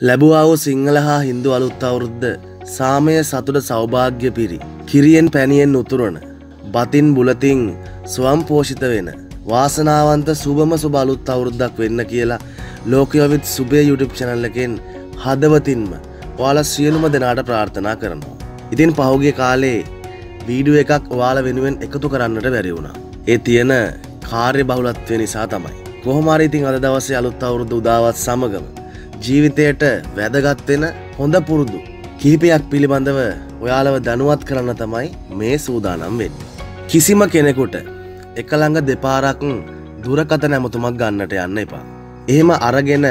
ලැබුවා වූ සිංහල හා හින්දු අලුත් අවුරුද්ද සාමය සතුට සෞභාග්‍ය පිරි. කිරියෙන් පැණියෙන් උතුරන. බතින් බුලතින් ස්වම් පෝෂිත වෙන. වාසනාවන්ත සුබම සුබ අලුත් අවුරුද්දක් වෙන්න කියලා ලෝකයවිත් සුබේ YouTube චැනල්ලකෙන් හදවතින්ම ඔයාල සියලුම දෙනාට ප්‍රාර්ථනා කරනවා. ඉතින් පහුගේ කාලේ වීඩුව එකක් ඔයාල වෙනුවෙන් එකතු කරන්නට බැරි වුණා. ඒ තියෙන කාර්ය බහුලත්වය නිසා තමයි. කොහොමාරීතින් අද දවසේ අලුත් අවුරුදු උදාවත් සමගම ජීවිතයට වැදගත්වෙන හොඳ පුරුදු කිහිපයක් පිළිබඳව ඔයාලව දැනුවත් කරන්න තමයි මේ සූදානම් වෙන්න. කිසිම කෙනෙකුට එකළඟ දෙපාරක් දුරකත නැමතුමක් ගන්නට යන්න එපා. එහෙම අරගෙන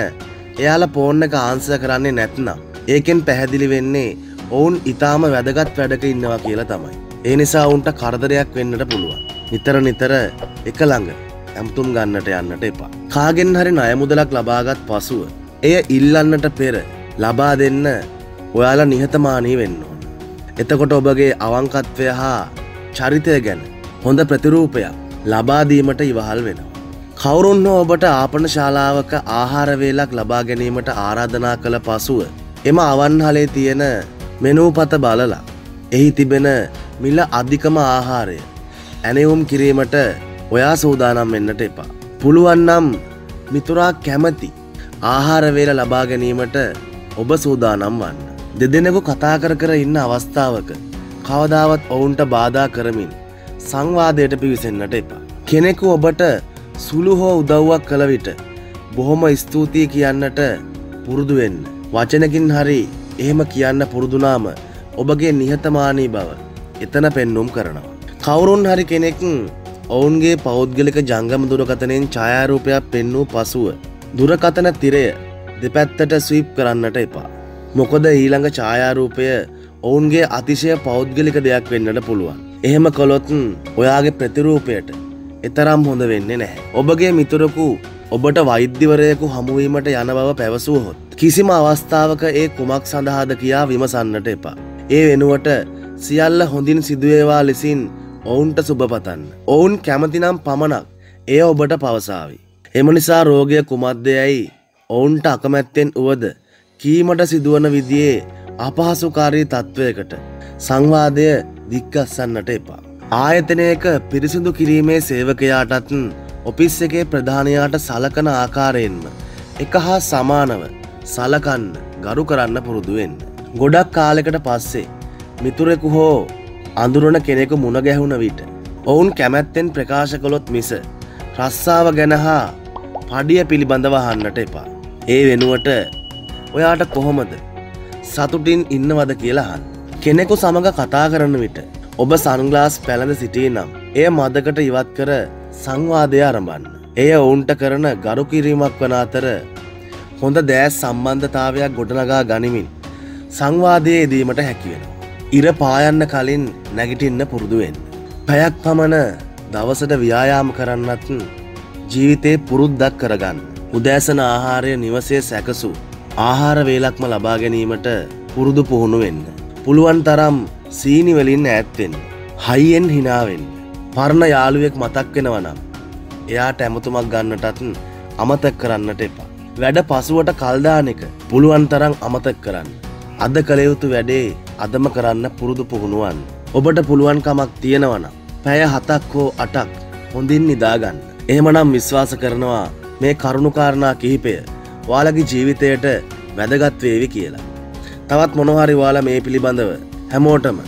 එයාල පෝර්ණ එක ආන්සය කරන්නේ නැත්නම්. ඒකෙන් පැහැදිලි වෙන්නේ ඔවුන් ඉතාම වැදගත් වැඩක ඉන්නවා කියලා තමයි. ඒ නිසා ඔවුන්ට කරදරයක් වෙන්නට පුළුවන්. නිතර නිතර එකළඟ ඇම්තුම් ගන්නට යන්නට එපා. කාගෙන් හරි නයමුදලක් ලබාගත් පසුව එය ඉල්ලන්නට පෙර ලබා දෙන්න ඔයාලා නිහතමානී වෙන්න ඕන. එතකොට ඔබගේ අවංකත්වය හා චරිතය ගැන හොඳ ප්‍රතිරූපයක් ලබාදීමට ඉවහල් වෙනවා. කවුරුන් හෝ ඔබට ආපන ශාලාවක ආහාරවේලක් ලබා ගැනීමට ආරාධනා කළ පසුව එම අවන්හලේ තියෙන මෙනූපත බලලා එහි තිබෙන මිල අධිකම ආහාරය ඇනවුම් කිරීමට ඔයා සූදානම් වෙන්නට එපා. පුළුවන්නම් මිතුරා කැමති ආහාරවේල ලබා ගැනීමට ඔබ සූදානම් වන්න. දෙදෙනෙකු කතා කර කර ඉන්න අවස්ථාවක කවදාවත් ඔවුන්ට බාධා කරමින් සංවාදයට පිවිසෙන්න්නට එපා. කෙනෙකු ඔබට සුළු හෝ උදව්වක් කළ විට බොහොම ස්තුතියි කියන්නට පුරුදුවෙන්න. වචනකින් හරි එහෙම කියන්න පුරුදුනාම ඔබගේ නිහතමානී බව එතන පෙන්නුම් කරනවා. කවුරුන් හරි කෙනෙක් ඔවුන්ගේ පෞද්ගලික ජංගම දුරකතනයෙන් ඡායාරූපයක් පෙන්නූ පසුව දුරකතන තිරය දෙපැත්තට ස්වීප් කරන්නට එපා. මොකොද ඊළඟ ඡායාරූපය ඔවුන්ගේ අතිශය පෞද්ගලික දෙයක් වෙන්නට පුළුවන්. එහෙම කොළොත්න් ඔයාගේ ප්‍රතිරූපයට එතරම් හොඳ වෙන්නේ නැහැ. ඔබගේ මිතුරකු ඔබට වෛද්‍යවරයකු හමුවීමට යන බව පැවසුවහොත්. කිසිම අවස්ථාවක ඒ කුමක් සඳහාද කියා විමසන්නට එපා. ඒ වෙනුවට සියල්ල හොඳින් සිදුවේවා ලෙසින් ඔවුන්ට සුභපතන්න. ඔවුන් කැමතිනම් පමණක් එය ඔබට පවසාවි. එම නිසා රෝගය කුමද්දයයි ඔවුන්ට අකමැත්තෙන් වුවද කීමට සිදුවන විදියේ අපහසුකාරී තත්ත්වයකට සංවාදය දික්කස්සන්නට එපා. ආයතනයක පිරිසිදු කිරීමේ සේවකයාටත් ඔපිස් එකේ ප්‍රධානයාට සලකන ආකාරයෙන්ම එක හා සමානව සලකන්න ගරු කරන්න පුරුදුවෙන්න. ගොඩක් කාලෙකට පස්සේ මිතුරෙකු හෝ අඳුරන කෙනෙකු මුණ ගැහුණ විට. ඔවුන් කැමැත්තෙන් ප්‍රකාශ කොළොත් මිස රස්සාව ගැන හා පඩිය පිළිබඳව හන්නට එපා. ඒ වෙනුවට ඔයාට කොහොමද සතුටින් ඉන්නවද කියලාහන්. කෙනෙකු සමඟ කතා කරන විට ඔබ සන්ගලාස් පැළඳ සිටිය නම් එය මදකට ඉවත් කර සංවාදය අරඹන්න. එය ඔවුන්ට කරන ගරු කිරීමක් වන අතර හොඳ දෑස් සම්බන්ධතාවයක් ගොඩනගා ගනිමින් සංවාදයේ දීමට හැකිවෙන. ඉර පායන්න කලින් නැගිටින්න පුරුදුවෙන්. පැයක් පමණ දවසට ව්‍යායාම කරන්නත් ජීවිතේ පුරුද්දක් කරගන්න. උදෑසන ආහාරය නිවසේ සැකසු ආහාර වේලක්ම ලබා ගැනීමට පුරුදු පුහුණු වෙන්න. පුළුවන් තරම් සීනිවලින් ඈත්වෙන්න. හයියෙන් හිනාවෙන්න. පරණ යාළුවෙක් මතක් වෙනවනම්. එයාට ඇමතුමක් ගන්නටත් අමතක් කරන්නට එපා. වැඩ පසුවට කල්දාන එක පුළුවන් තරම් අමතක් කරන්න. අද කළයුතු වැඩේ අදම කරන්න පුරුදු පුහුණුවන්. ඔබට පුළුවන්කමක් තියෙනවනම්. පැය හතක් හෝ අටක් හොඳින් නිදාගන්න. එහෙමනම් විශ්වාස කරනවා මේ කරුණුකාරණා කිහිපය වාලගේ ජීවිතයට වැදගත්වේවි කියලා. තවත් මොනොහරි වාල මේ පිළිබඳව හැමෝටම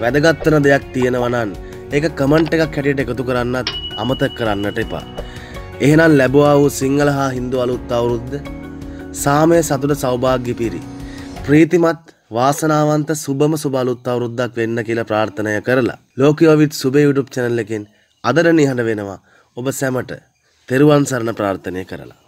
වැදගත්තන දෙයක් තියෙනවනන් ඒක කමන්ට් එකක් හැටියට එකතු කරන්නත් අමතක් කරන්නට එපා. එහෙනම් ලැබවා වූ සිංහල හා හින්දු අලුත් අවුරුද්ද සාමය සතුට සෞභාග්‍ය පිරි. ප්‍රීතිමත් වාසනාවන්ත සුබම සුබලුත් අවුරුද්දක් වෙන්න කියලා ප්‍රාර්ථනය කරලා ලෝකයෝවිත් සුබේ යුටුප් චැනල් එකෙන් අදර නිහඬ වෙනවා ඔබ සැමට තෙරුවන් සරණ ප්‍රාර්ථනය කරලා.